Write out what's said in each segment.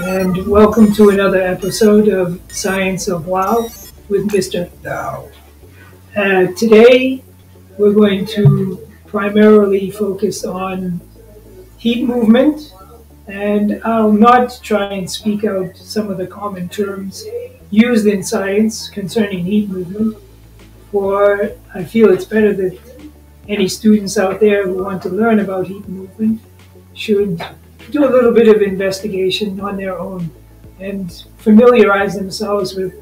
and welcome to another episode of Science of Wow with Mr. Dow, Uh, today, we're going to primarily focus on heat movement, and I'll not try and speak out some of the common terms used in science concerning heat movement, for I feel it's better that any students out there who want to learn about heat movement should do a little bit of investigation on their own and familiarize themselves with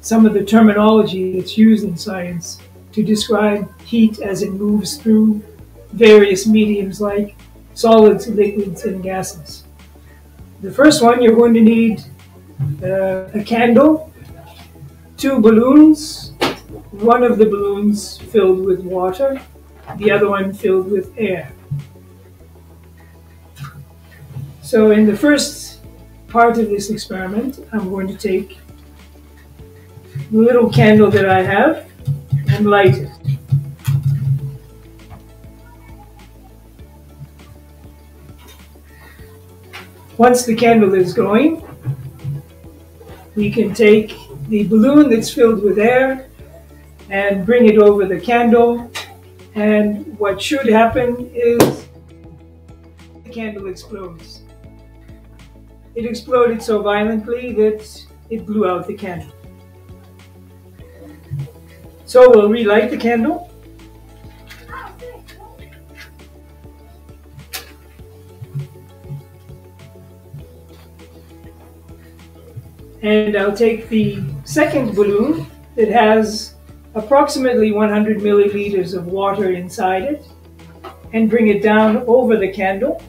some of the terminology that's used in science to describe heat as it moves through various mediums like solids, liquids, and gases. The first one, you're going to need uh, a candle, two balloons, one of the balloons filled with water, the other one filled with air. So in the first part of this experiment, I'm going to take the little candle that I have and light it. Once the candle is going, we can take the balloon that's filled with air and bring it over the candle. And what should happen is the candle explodes. It exploded so violently that it blew out the candle. So we'll relight the candle. And I'll take the second balloon that has approximately 100 milliliters of water inside it and bring it down over the candle.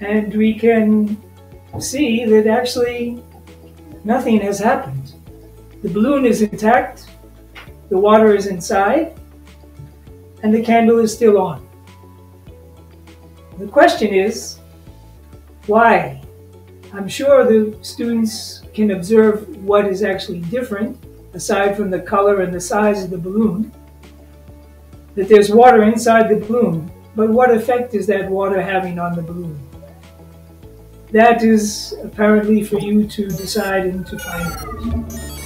And we can see that actually nothing has happened. The balloon is intact, the water is inside, and the candle is still on. The question is, why? I'm sure the students can observe what is actually different, aside from the color and the size of the balloon, that there's water inside the balloon, but what effect is that water having on the balloon? That is apparently for you to decide and to find out.